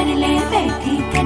कर ले बैठी थी